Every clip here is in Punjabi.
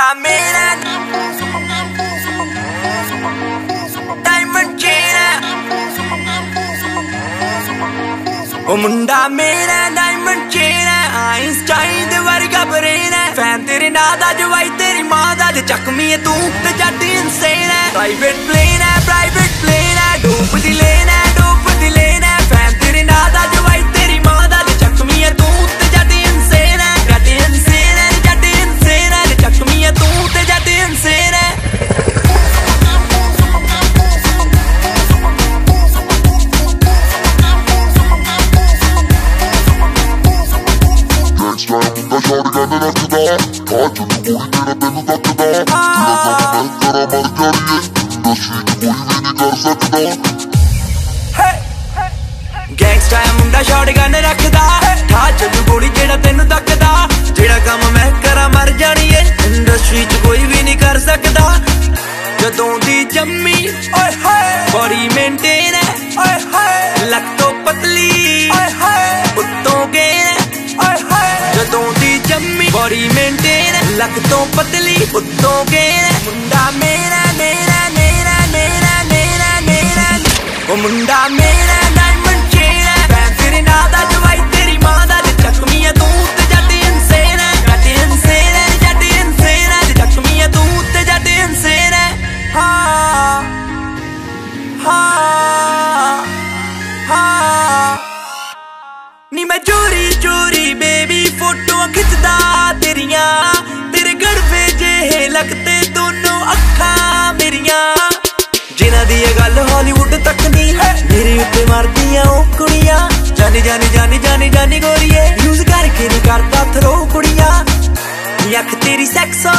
ਮੁੰਡਾ ਮੇਰਾ ਡਾਇਮੰਡ ਚੇਨ ਉਹ ਮੁੰਡਾ ਮੇਰਾ ਡਾਇਮੰਡ ਚੇਨ ਆਇਨਸਟਾਈਨ ਦੇ ਵਰਗਾ ਬਰੇਨ ਫੈਨ ਤੇਰੇ ਨਾਂ ਦਾ ਜਵਾਈ ਤੇਰੀ ਮਾਂ ਦਾ ਜੇ ਚੱਕਮੀ ਤੂੰ ਤੇ ਜੱਟ ਇਨਸੇਨ ਹੈ ਪ੍ਰਾਈਵੇਟ ਪਲੇਨ ਗੈਂਗਸਟਰ ਮੁੰਡਾ ਸ਼ਾਟਗਨ ਰੱਖਦਾ। ਆ ਜਦੋਂ ਕੋਈ ਤੇਰਾ ਤੈਨੂੰ ਤੱਕਦਾ ਤੇਰਾ ਕੰਮ ਮੈਂ ਤੇਰਾ ਮਰ ਜਾਣੀਏ ਇੰਡਸਟਰੀ 'ਚ ਕੋਈ ਵੀ ਨਹੀਂ ਕਰ ਸਕਦਾ ਗੈਂਗਸਟਰ ਮੁੰਡਾ ਸ਼ਾਟਗਨ ਰੱਖਦਾ ਠਾ ਚੱਲੂ ਗੋਲੀ ਜਿਹੜਾ ਤੈਨੂੰ ਤੱਕਦਾ ਜਿਹੜਾ ਕੰਮ ਮੈਂ ਕਰਾਂ, ਮਰ ਜਾਣੀ ਏ। ਇੰਡਸਟਰੀ 'ਚ ਕੋਈ ਵੀ ਨਹੀਂ ਕਰ ਸਕਦਾ। ਜਦੋਂ ਦੀ ਜੰਮੀ, ਓਏ, ਹੋਏ। ਬੋਡੀ ਲੱਕ ਤੋਂ ਪਤਲੀ, ਉੱਤੋਂ ਗੇਨ ਮੁੰਡਾ ਮੇਰਾ ਮੇਰਾ ਮੇਰਾ ਮੇਰਾ ਮੇਰਾ ਮੇਰਾ। ਉਹ ਮੁੰਡਾ ਮੇਰਾ ਡਾਇਮੰਡ ਚੇਨ ਹੈ। ਤੇਰੇ ਨਾਂ ਦਾ ਜਵਾਈ, ਤੇਰੀ ਮਾਂ ਦਾ ਜੇ ਚੱਕਮੀ ਤੂੰ ਤੇ ਜੱਟ ਇਨਸੇਨ ਹੈ। ਜੱਟ ਇਨਸੇਨ ਹੈ, ਜੱਟ ਇਨਸੇਨ ਹੈ। ਜੇ ਤੂੰ ਤੇ ਜੱਟ ਇਨਸੇਨ ਹੈ। ਹਾਂ ਹਾਂ ਹਾਂ। ਨੀ ਮੈਂ ਚੋਰੀ ਚੋਰੀ ਬੇਬੀ ਫੋਟੋ ਖਿੱਚਦਾ ਉੱਤੇ ਮਾਰਦੀਆਂ ਉਹ ਕੁੜੀਆਂ। ਜਾਨੀ ਜਾਨੀ ਜਾਨੀ ਜਾਨੀ ਜਾਨੀ ਗੋਰੀਏ। ਯੂਜ਼ ਕਰਕੇ ਨਹੀਂ ਕਰਦਾ ਥਰੋ ਕੁੜੀਆਂ। ਨੀ ਅੱਖ ਤੇਰੀ ਸੈਕਸੋ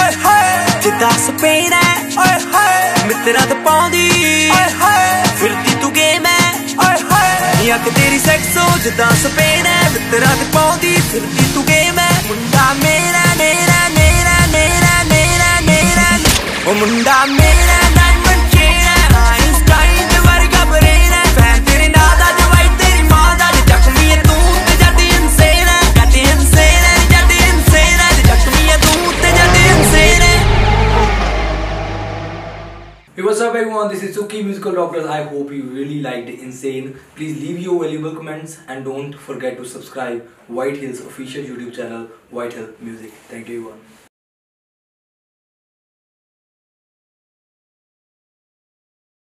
ਓਏ ਹੋਏ। ਜਿੱਦਾਂ ਸਪੇਨ ਹੈ। ਓਏ ਹੋਏ। ਮਿੱਤਰਾਂ ਤੇ ਪਾਉਂਦੀ। ਓਏ ਹੋਏ। ਫਿਰਦੀ ਤੂੰ ਗੇਮ ਹੈ। ਓਏ ਹੋਏ। ਨੀ ਅੱਖ ਤੇਰੀ ਸੈਕਸੋ ਜਿੱਦਾਂ ਸਪੇਨ ਹੈ। ਮਿੱਤਰਾਂ ਤੇ ਪਾਉਂਦੀ। ਫਿਰਦੀ ਤੂੰ ਗੇਮ ਹੈ। ਮੁੰਡਾ ਮੇਰਾ ਮੇਰਾ ਮੇਰਾ ਮੇਰਾ ਮੇਰਾ ਮੇਰਾ। ਉਹ ਮੁੰਡਾ ਮੇਰਾ Hey what's up everyone? This is Suki Musical Doctors. I hope you really liked Insane. Please leave your valuable comments and don't forget to subscribe White Hills official YouTube channel White Hill Music. Thank you everyone